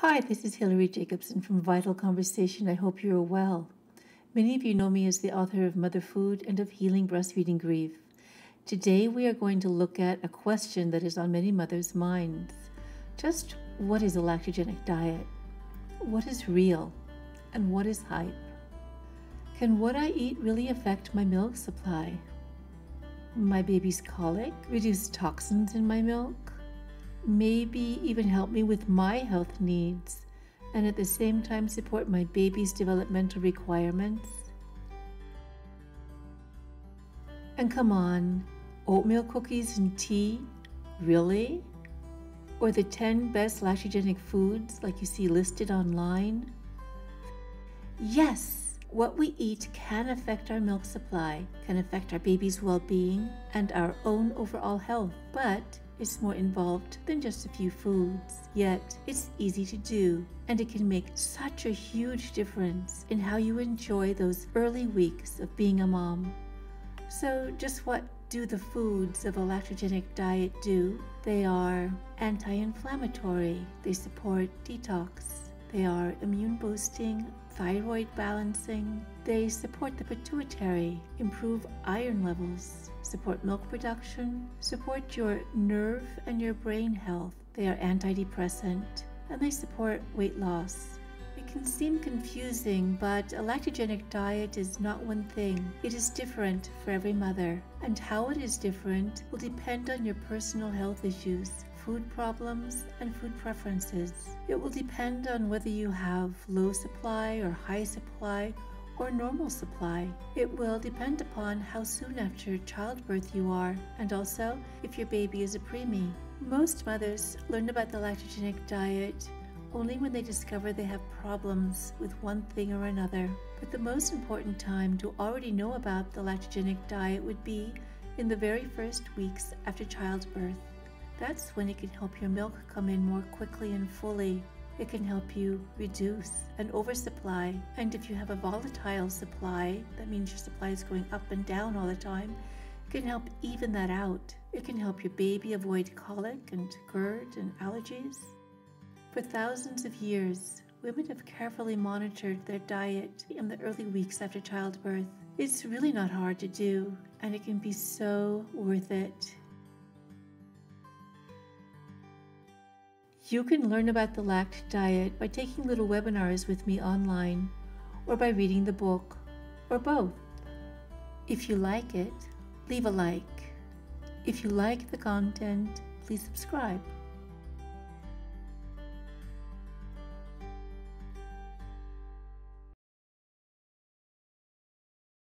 Hi, this is Hilary Jacobson from Vital Conversation. I hope you're well. Many of you know me as the author of Mother Food and of Healing Breastfeeding Grief. Today we are going to look at a question that is on many mothers' minds. Just what is a lactogenic diet? What is real? And what is hype? Can what I eat really affect my milk supply? My baby's colic? Reduce toxins in my milk? Maybe even help me with my health needs and at the same time support my baby's developmental requirements? And come on, oatmeal cookies and tea? Really? Or the 10 best lactogenic foods like you see listed online? Yes, what we eat can affect our milk supply, can affect our baby's well being, and our own overall health, but it's more involved than just a few foods, yet it's easy to do, and it can make such a huge difference in how you enjoy those early weeks of being a mom. So, just what do the foods of a lactogenic diet do? They are anti inflammatory, they support detox, they are immune boosting, thyroid balancing, they support the pituitary, improve iron levels, support milk production, support your nerve and your brain health. They are antidepressant, and they support weight loss. It can seem confusing, but a lactogenic diet is not one thing. It is different for every mother, and how it is different will depend on your personal health issues, food problems, and food preferences. It will depend on whether you have low supply or high supply or normal supply. It will depend upon how soon after childbirth you are, and also if your baby is a preemie. Most mothers learn about the lactogenic diet only when they discover they have problems with one thing or another. But the most important time to already know about the lactogenic diet would be in the very first weeks after childbirth. That's when it can help your milk come in more quickly and fully. It can help you reduce an oversupply. And if you have a volatile supply, that means your supply is going up and down all the time, it can help even that out. It can help your baby avoid colic and GERD and allergies. For thousands of years, women have carefully monitored their diet in the early weeks after childbirth. It's really not hard to do, and it can be so worth it. You can learn about the LACT diet by taking little webinars with me online, or by reading the book, or both. If you like it, leave a like. If you like the content, please subscribe.